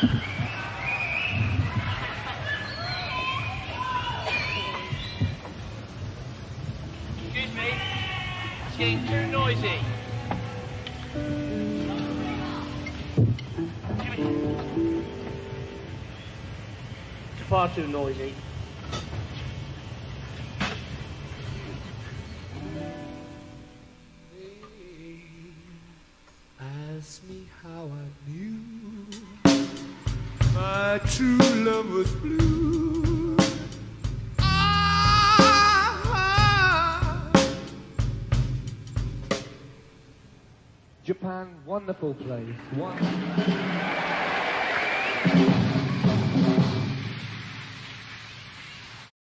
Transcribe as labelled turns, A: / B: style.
A: Excuse me. It's getting too noisy. It's far too noisy.
B: ask me how I knew my true love was blue.
C: Japan, wonderful place. Wonderful.